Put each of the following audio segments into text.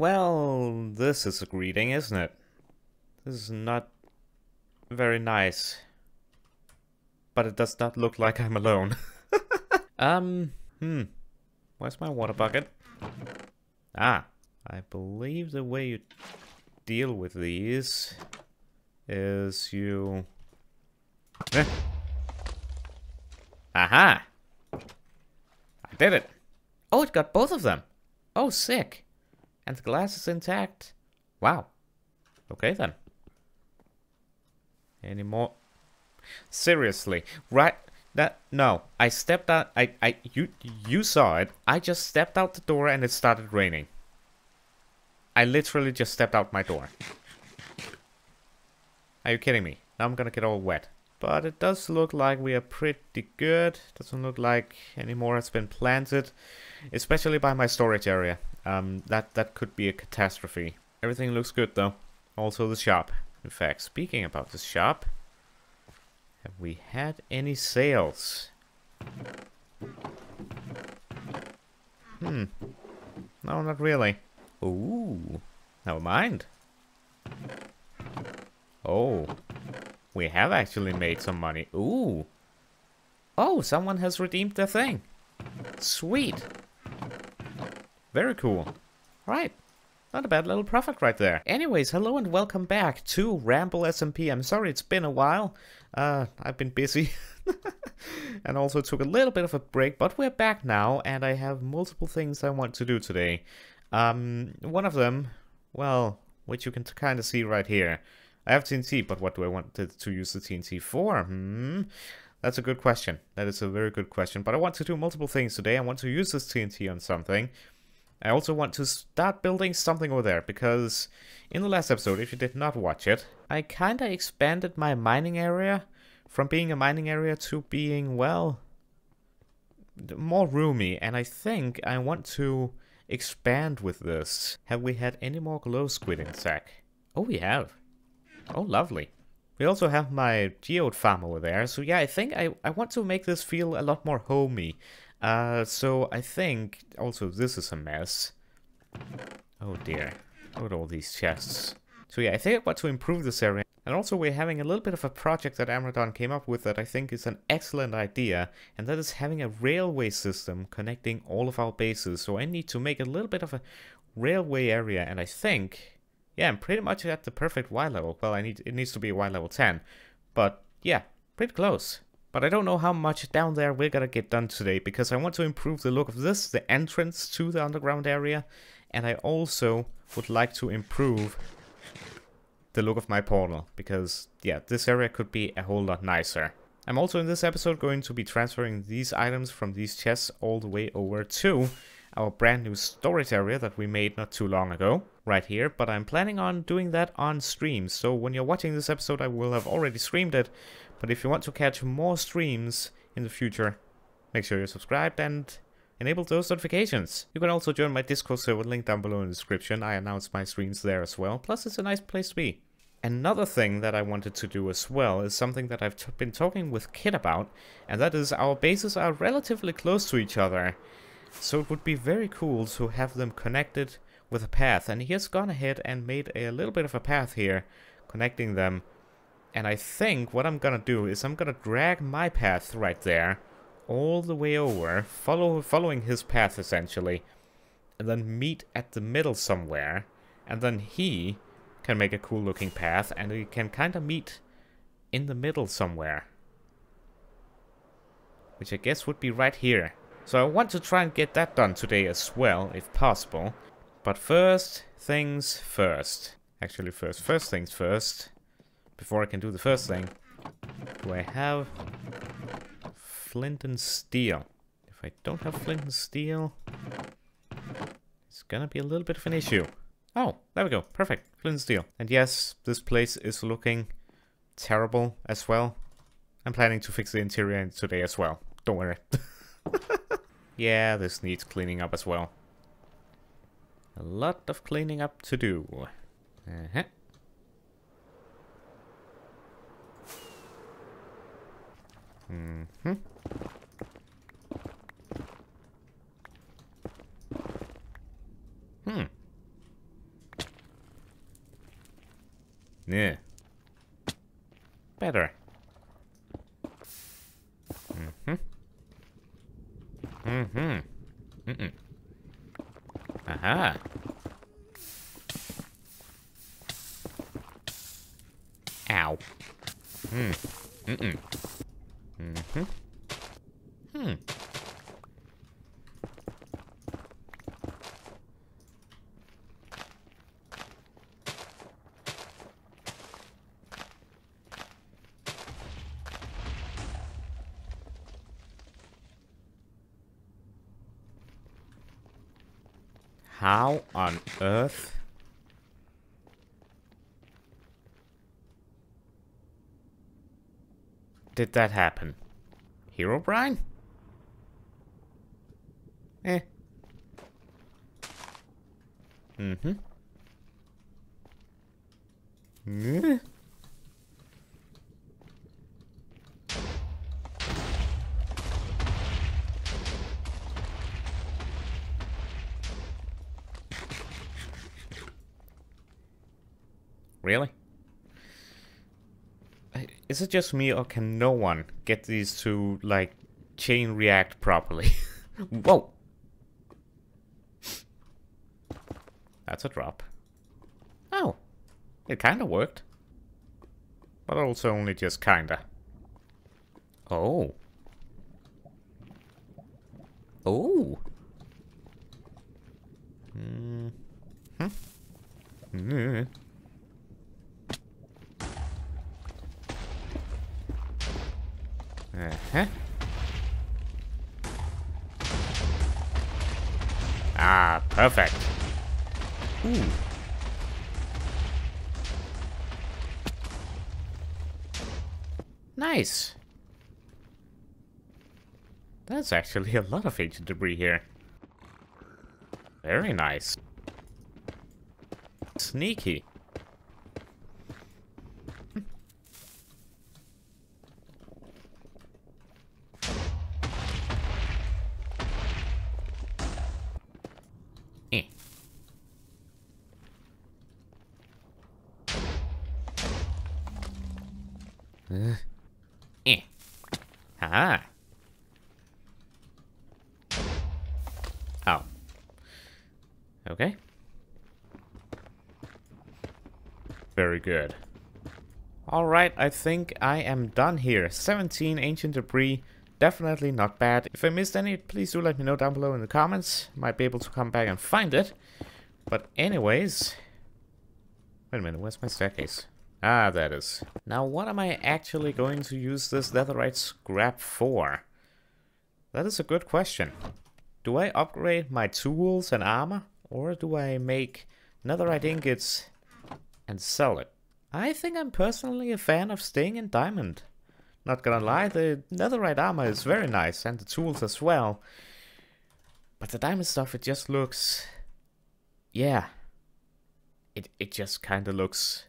Well, this is a greeting, isn't it? This is not very nice. But it does not look like I'm alone. um, hmm. Where's my water bucket? Ah, I believe the way you deal with these is you... Eh. Aha! I did it! Oh, it got both of them! Oh, sick! And the glass is intact. Wow. Okay then. Any more? Seriously, right? That no. I stepped out. I I you you saw it. I just stepped out the door and it started raining. I literally just stepped out my door. Are you kidding me? Now I'm gonna get all wet. But it does look like we are pretty good. Doesn't look like any more has been planted. Especially by my storage area. Um, that, that could be a catastrophe. Everything looks good though. Also the shop. In fact, speaking about the shop, have we had any sales? Hmm. No, not really. Ooh. Never mind. Oh. We have actually made some money. Ooh. Oh, someone has redeemed their thing. Sweet. Very cool. Right. Not a bad little profit right there. Anyways, hello and welcome back to Ramble SMP. I'm sorry it's been a while. Uh, I've been busy. and also took a little bit of a break, but we're back now and I have multiple things I want to do today. Um, one of them, well, which you can kind of see right here. I have TNT, but what do I want to, use the TNT for? Hmm. That's a good question. That is a very good question. But I want to do multiple things today. I want to use this TNT on something. I also want to start building something over there, because in the last episode, if you did not watch it, I kinda expanded my mining area from being a mining area to being, well, more roomy, and I think I want to expand with this. Have we had any more glow squid in SAC? Oh, we have. Oh, lovely. We also have my geode farm over there, so yeah, I think I, I want to make this feel a lot more homey. Uh, so I think also this is a mess. Oh dear. Look at all these chests. So yeah, I think I want to improve this area. And also we're having a little bit of a project that Amradorn came up with that I think is an excellent idea. And that is having a railway system connecting all of our bases. So I need to make a little bit of a railway area. And I think, yeah, I'm pretty much at the perfect Y level. Well, I need it needs to be Y level 10. But yeah, pretty close. But I don't know how much down there we're gonna get done today because I want to improve the look of this, the entrance to the underground area, and I also would like to improve the look of my portal because, yeah, this area could be a whole lot nicer. I'm also in this episode going to be transferring these items from these chests all the way over to our brand new storage area that we made not too long ago, right here, but I'm planning on doing that on stream, so when you're watching this episode I will have already streamed it, but if you want to catch more streams in the future, make sure you're subscribed and enable those notifications. You can also join my Discord server, link down below in the description. I announce my streams there as well. Plus, it's a nice place to be. Another thing that I wanted to do as well is something that I've been talking with Kit about, and that is our bases are relatively close to each other. So it would be very cool to have them connected with a path. And he has gone ahead and made a little bit of a path here, connecting them and I think what I'm gonna do is I'm gonna drag my path right there all the way over, follow following his path essentially, and then meet at the middle somewhere, and then he can make a cool looking path, and we can kind of meet in the middle somewhere. Which I guess would be right here. So I want to try and get that done today as well, if possible. But first things first. Actually first, first things first before I can do the first thing, do I have flint and steel? If I don't have flint and steel, it's gonna be a little bit of an issue. Oh, there we go. Perfect. Flint and steel. And yes, this place is looking terrible as well. I'm planning to fix the interior today as well. Don't worry. yeah, this needs cleaning up as well. A lot of cleaning up to do. Uh -huh. Mm hmm Hmm. Yeah. Better. Mm-hmm. Mm-hmm. Mm-mm. Aha. Ow. Hmm. Mm-mm. Mm-hmm. Hmm. How on earth? Did that happen? Herobrine? Eh. Mm-hmm. Yeah. Really? Is it just me or can no one get these to, like, chain react properly? Whoa! That's a drop. Oh, it kinda worked. But also only just kinda. Oh. Oh. Mm. Hmm. Mm. Uh-huh. Ah, perfect. Ooh. Nice. That's actually a lot of ancient debris here. Very nice. Sneaky. Eh. Uh, eh. Ah. Oh. Okay. Very good. Alright, I think I am done here. 17 ancient debris. Definitely not bad. If I missed any, please do let me know down below in the comments. Might be able to come back and find it. But anyways... Wait a minute, where's my staircase? Ah, that is. Now, what am I actually going to use this netherite scrap for? That is a good question. Do I upgrade my tools and armor? Or do I make netherite ingots and sell it? I think I'm personally a fan of staying in diamond. Not gonna lie, the netherite armor is very nice, and the tools as well. But the diamond stuff, it just looks... Yeah. It, it just kinda looks...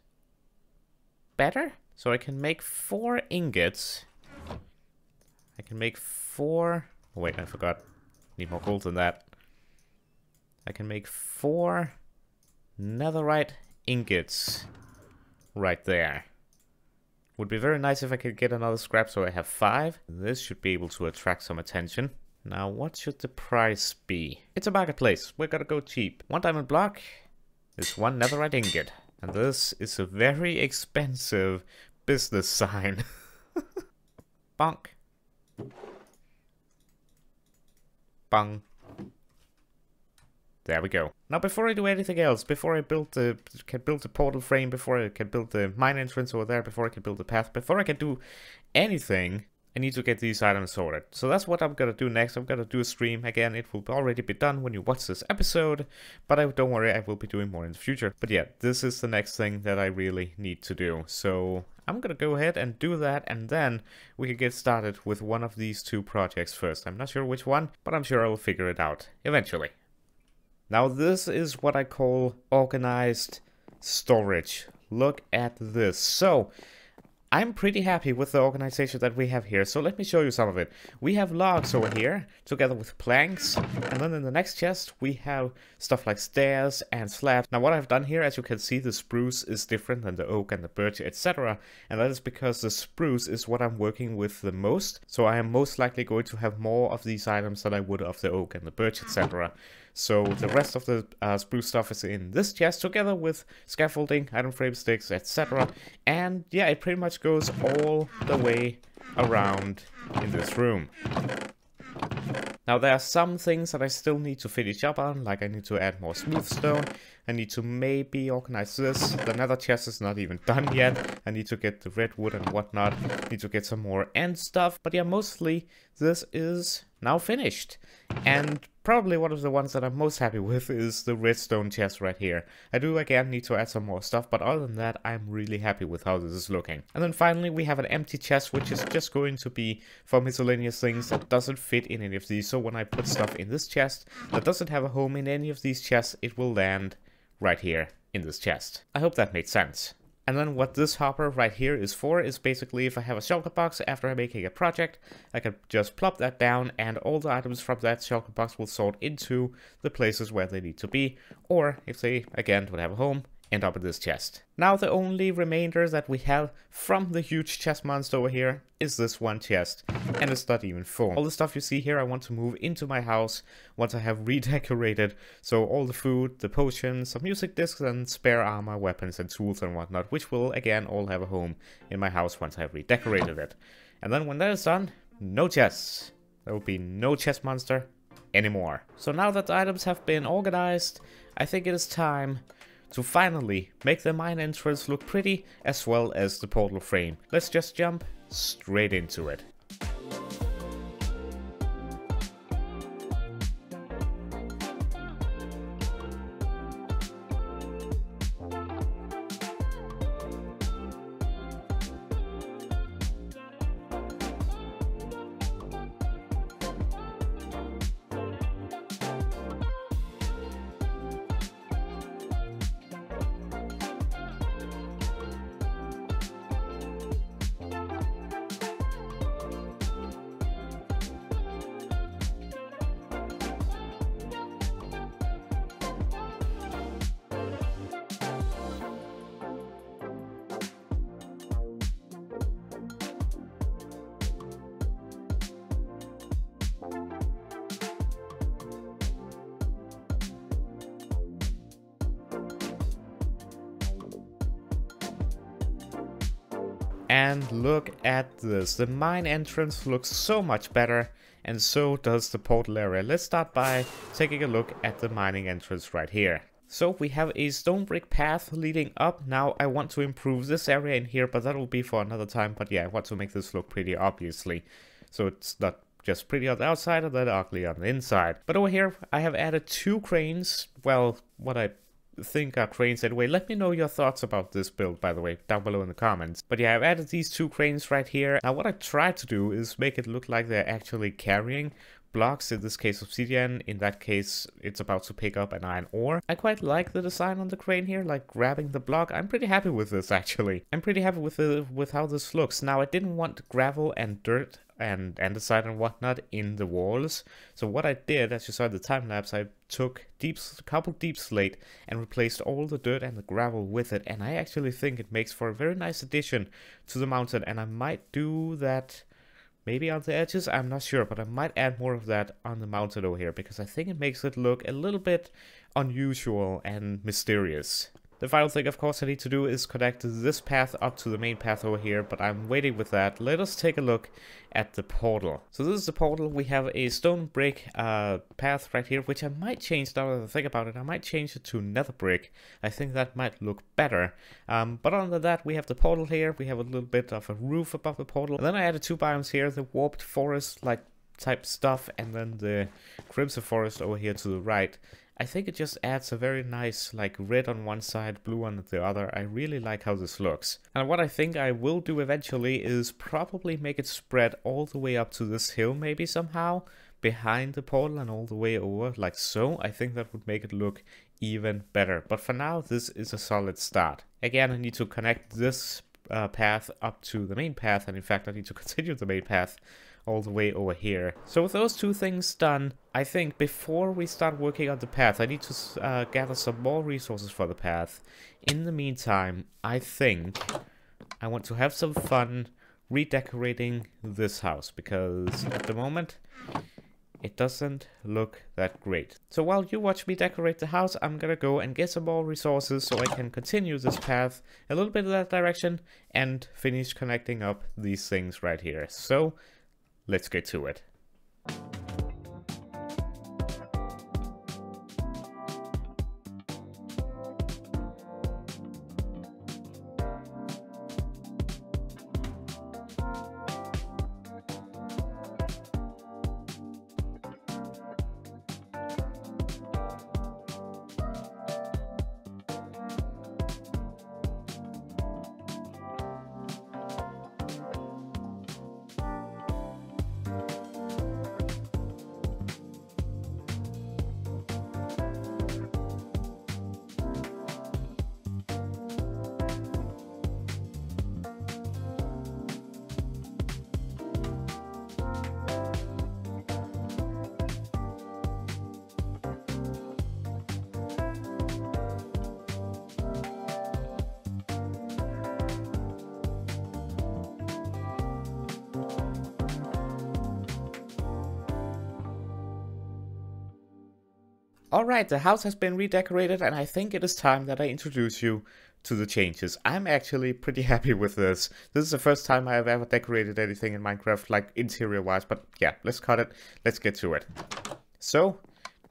better? So I can make four ingots. I can make four... Oh, wait, I forgot. Need more gold than that. I can make four netherite ingots right there. Would be very nice if I could get another scrap so I have five. This should be able to attract some attention. Now, what should the price be? It's a marketplace. We're gonna go cheap. One diamond block is one netherite ingot. And this is a very expensive business sign. Bonk. Bung. There we go. Now before I do anything else, before I build the can build the portal frame, before I can build the mine entrance over there, before I can build the path, before I can do anything, I need to get these items sorted. So that's what I'm gonna do next. I'm gonna do a stream. Again, it will already be done when you watch this episode, but I, don't worry, I will be doing more in the future. But yeah, this is the next thing that I really need to do. So I'm gonna go ahead and do that, and then we can get started with one of these two projects first. I'm not sure which one, but I'm sure I will figure it out eventually. Now this is what I call organized storage. Look at this. So, I'm pretty happy with the organization that we have here, so let me show you some of it. We have logs over here, together with planks, and then in the next chest we have stuff like stairs and slabs. Now what I've done here, as you can see, the spruce is different than the oak and the birch, etc. And that is because the spruce is what I'm working with the most, so I am most likely going to have more of these items than I would of the oak and the birch, etc. So the rest of the uh, spruce stuff is in this chest together with scaffolding, item frame sticks, etc. And yeah, it pretty much goes all the way around in this room. Now there are some things that I still need to finish up on, like I need to add more smooth stone, I need to maybe organize this, the nether chest is not even done yet, I need to get the redwood and whatnot, need to get some more end stuff, but yeah, mostly this is now finished. And probably one of the ones that I'm most happy with is the redstone chest right here. I do again need to add some more stuff, but other than that, I'm really happy with how this is looking. And then finally, we have an empty chest, which is just going to be for miscellaneous things that doesn't fit in any of these. So when I put stuff in this chest that doesn't have a home in any of these chests, it will land right here in this chest. I hope that made sense. And then what this hopper right here is for is basically if I have a shulker box after I'm making a project, I can just plop that down and all the items from that shulker box will sort into the places where they need to be. Or if they, again, would have a home, end up in this chest. Now the only remainder that we have from the huge chest monster over here is this one chest, and it's not even full. All the stuff you see here I want to move into my house once I have redecorated, so all the food, the potions, some music discs and spare armor, weapons and tools and whatnot, which will again all have a home in my house once I've redecorated it. And then when that is done, no chests. There will be no chest monster anymore. So now that the items have been organized, I think it is time to finally make the mine entrance look pretty as well as the portal frame. Let's just jump straight into it. And look at this, the mine entrance looks so much better and so does the portal area. Let's start by taking a look at the mining entrance right here. So we have a stone brick path leading up. Now I want to improve this area in here, but that will be for another time. But yeah, I want to make this look pretty obviously. So it's not just pretty on the outside and then ugly on the inside. But over here I have added two cranes. Well, what I think are cranes anyway. Let me know your thoughts about this build, by the way, down below in the comments. But yeah, I've added these two cranes right here. Now what I tried to do is make it look like they're actually carrying blocks, in this case obsidian, in that case it's about to pick up an iron ore. I quite like the design on the crane here, like grabbing the block. I'm pretty happy with this actually. I'm pretty happy with the, with how this looks. Now I didn't want gravel and dirt and andesite and whatnot in the walls. So what I did, as you saw in the time lapse, I took deep, a couple deepslate and replaced all the dirt and the gravel with it. And I actually think it makes for a very nice addition to the mountain. And I might do that maybe on the edges, I'm not sure, but I might add more of that on the mountain over here because I think it makes it look a little bit unusual and mysterious. The final thing, of course, I need to do is connect this path up to the main path over here, but I'm waiting with that. Let us take a look at the portal. So this is the portal. We have a stone brick uh, path right here, which I might change now that I think about it. I might change it to nether brick. I think that might look better. Um, but than that, we have the portal here. We have a little bit of a roof above the portal. And then I added two biomes here, the warped forest, like type stuff, and then the crimson forest over here to the right. I think it just adds a very nice like red on one side, blue on the other. I really like how this looks. And what I think I will do eventually is probably make it spread all the way up to this hill maybe somehow behind the portal and all the way over like so. I think that would make it look even better. But for now, this is a solid start. Again, I need to connect this uh, path up to the main path, and in fact I need to continue the main path all the way over here. So with those two things done, I think before we start working on the path, I need to uh, gather some more resources for the path. In the meantime, I think I want to have some fun redecorating this house, because at the moment, it doesn't look that great. So while you watch me decorate the house, I'm gonna go and get some more resources so I can continue this path a little bit in that direction and finish connecting up these things right here. So let's get to it. Alright, the house has been redecorated and I think it is time that I introduce you to the changes. I'm actually pretty happy with this. This is the first time I have ever decorated anything in Minecraft, like interior wise, but yeah, let's cut it. Let's get to it. So,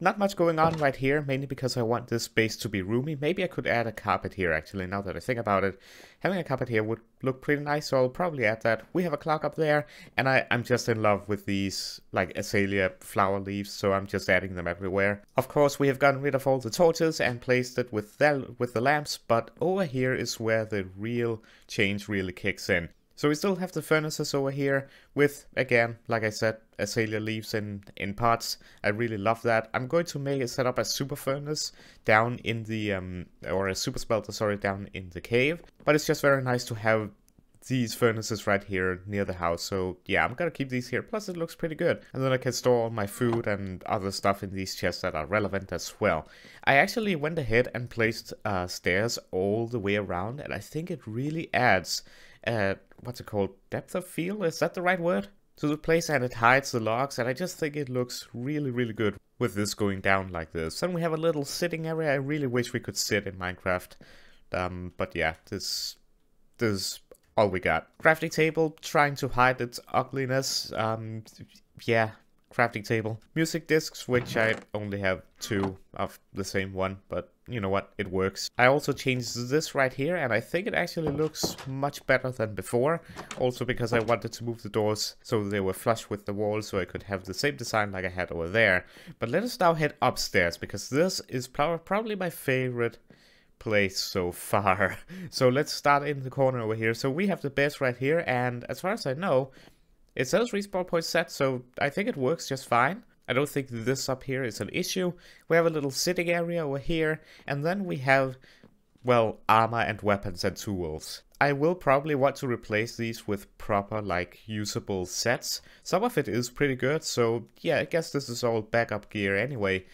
not much going on right here, mainly because I want this space to be roomy. Maybe I could add a carpet here, actually, now that I think about it. Having a carpet here would look pretty nice, so I'll probably add that. We have a clock up there, and I, I'm just in love with these, like, azalea flower leaves, so I'm just adding them everywhere. Of course, we have gotten rid of all the torches and placed it with the, with the lamps, but over here is where the real change really kicks in. So we still have the furnaces over here with, again, like I said, azalea leaves in, in pots. I really love that. I'm going to make it set up a super furnace down in the, um, or a super smelter, sorry, down in the cave. But it's just very nice to have these furnaces right here near the house. So yeah, I'm gonna keep these here. Plus it looks pretty good. And then I can store all my food and other stuff in these chests that are relevant as well. I actually went ahead and placed uh, stairs all the way around and I think it really adds uh, what's it called? Depth of field? Is that the right word? To the place and it hides the logs and I just think it looks really, really good with this going down like this. Then we have a little sitting area. I really wish we could sit in Minecraft. Um, but yeah, this, this all we got. Crafting table, trying to hide its ugliness. Um, yeah, crafting table. Music discs, which I only have two of the same one, but you know what, it works. I also changed this right here, and I think it actually looks much better than before. Also because I wanted to move the doors so they were flush with the wall, so I could have the same design like I had over there. But let us now head upstairs, because this is probably my favorite place so far. So let's start in the corner over here. So we have the beds right here, and as far as I know, it says respawn point set, so I think it works just fine. I don't think this up here is an issue. We have a little sitting area over here, and then we have, well, armor and weapons and tools. I will probably want to replace these with proper, like, usable sets. Some of it is pretty good, so yeah, I guess this is all backup gear anyway.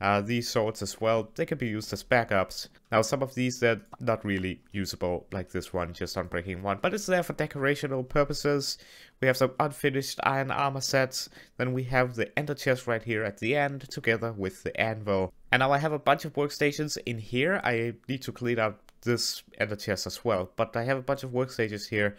Uh, these swords as well, they can be used as backups. Now some of these they're not really usable, like this one, just Unbreaking 1, but it's there for decorational purposes. We have some unfinished iron armor sets, then we have the ender chest right here at the end, together with the anvil. And now I have a bunch of workstations in here, I need to clean out this ender chest as well, but I have a bunch of workstations here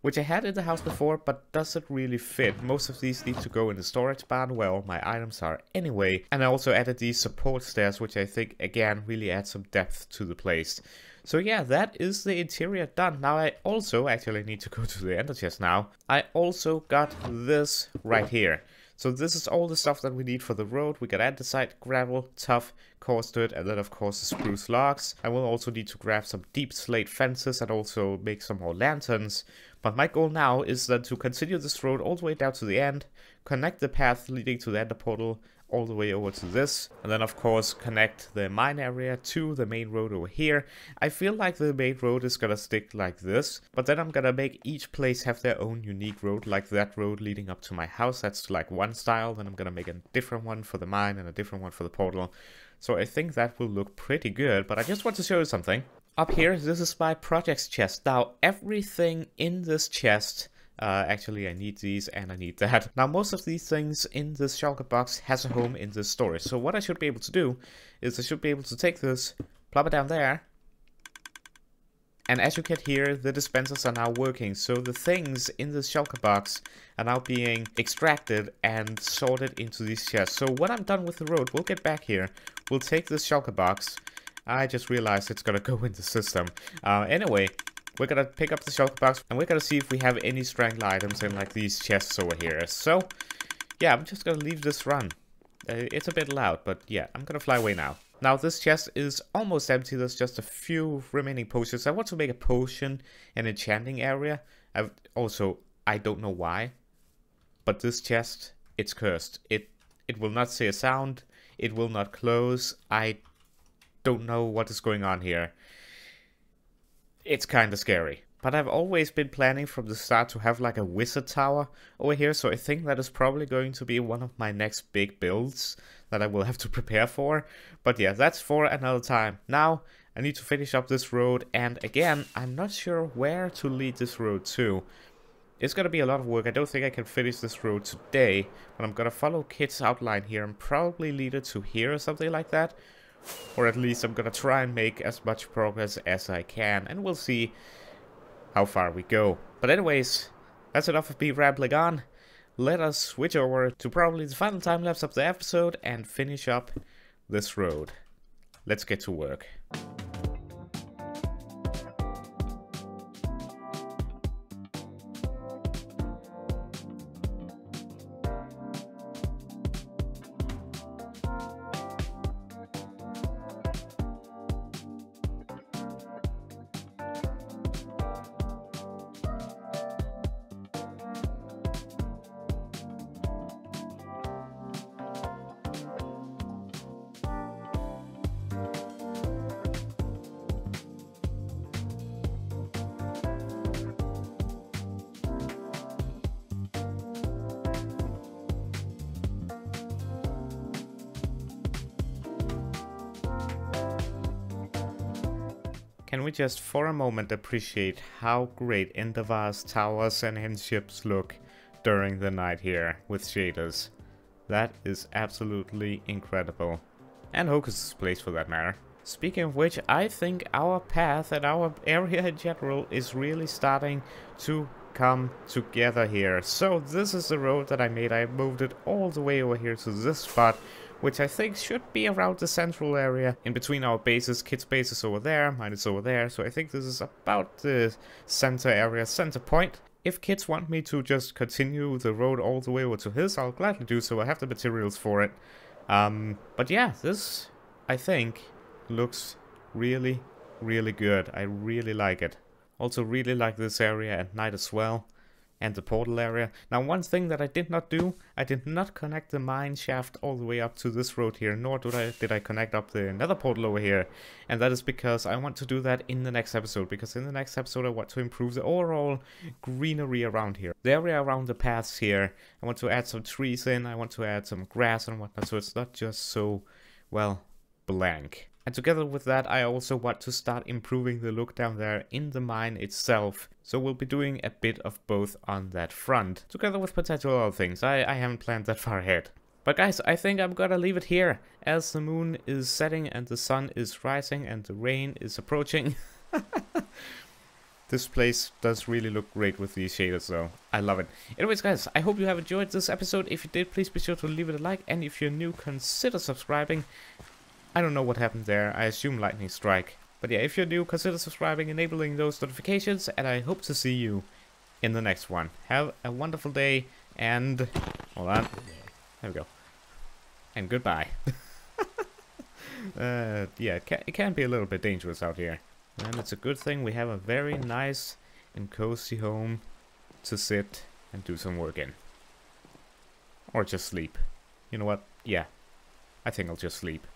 which I had in the house before, but doesn't really fit. Most of these need to go in the storage barn where all my items are anyway. And I also added these support stairs, which I think, again, really add some depth to the place. So yeah, that is the interior done. Now I also actually need to go to the ender chest now. I also got this right here. So this is all the stuff that we need for the road. We got andesite, gravel, tuff, coarse dirt, and then of course the spruce logs. I will also need to grab some deepslate fences and also make some more lanterns. But my goal now is then to continue this road all the way down to the end, connect the path leading to the ender portal all the way over to this. And then of course connect the mine area to the main road over here. I feel like the main road is gonna stick like this, but then I'm gonna make each place have their own unique road, like that road leading up to my house. That's like one style. Then I'm gonna make a different one for the mine and a different one for the portal. So I think that will look pretty good, but I just want to show you something. Up here, this is my projects chest. Now, everything in this chest uh, actually, I need these and I need that. Now, most of these things in this shulker box has a home in this storage. So what I should be able to do is I should be able to take this, plop it down there. And as you can hear, the dispensers are now working. So the things in this shulker box are now being extracted and sorted into these chests. So when I'm done with the road, we'll get back here. We'll take this shulker box. I just realized it's gonna go in the system. Uh, anyway, we're gonna pick up the shulker box and we're gonna see if we have any strangler items in like these chests over here. So, yeah, I'm just gonna leave this run. Uh, it's a bit loud, but yeah, I'm gonna fly away now. Now this chest is almost empty, there's just a few remaining potions. I want to make a potion and enchanting area. I've also, I don't know why, but this chest, it's cursed. It it will not say a sound, it will not close. I don't know what is going on here it's kind of scary. But I've always been planning from the start to have like a wizard tower over here, so I think that is probably going to be one of my next big builds that I will have to prepare for. But yeah, that's for another time. Now, I need to finish up this road, and again, I'm not sure where to lead this road to. It's gonna be a lot of work, I don't think I can finish this road today, but I'm gonna follow Kit's outline here and probably lead it to here or something like that. Or at least I'm gonna try and make as much progress as I can, and we'll see how far we go. But anyways, that's enough of me rambling on. Let us switch over to probably the final time lapse of the episode and finish up this road. Let's get to work. Can we just for a moment appreciate how great Endavar's towers and his ships look during the night here with shaders? That is absolutely incredible. And Hocus' place for that matter. Speaking of which, I think our path and our area in general is really starting to come together here. So this is the road that I made. I moved it all the way over here to this spot which I think should be around the central area in between our bases. Kit's base is over there, mine is over there, so I think this is about the center area, center point. If kids want me to just continue the road all the way over to his, I'll gladly do so. I have the materials for it. Um, but yeah, this, I think, looks really, really good. I really like it. Also really like this area at night as well and the portal area. Now one thing that I did not do, I did not connect the mine shaft all the way up to this road here, nor did I, did I connect up the nether portal over here. And that is because I want to do that in the next episode, because in the next episode I want to improve the overall greenery around here. The area around the paths here, I want to add some trees in, I want to add some grass and whatnot, so it's not just so, well, blank. And together with that, I also want to start improving the look down there in the mine itself. So we'll be doing a bit of both on that front, together with potential other things. I, I haven't planned that far ahead. But guys, I think I'm gonna leave it here, as the moon is setting and the sun is rising and the rain is approaching. this place does really look great with these shaders though. I love it. Anyways guys, I hope you have enjoyed this episode. If you did, please be sure to leave it a like. And if you're new, consider subscribing. I don't know what happened there. I assume lightning strike. But yeah, if you're new, consider subscribing, enabling those notifications, and I hope to see you in the next one. Have a wonderful day, and... Hold on. There we go. And goodbye. uh, yeah, it can, it can be a little bit dangerous out here. And it's a good thing we have a very nice and cozy home to sit and do some work in. Or just sleep. You know what? Yeah, I think I'll just sleep.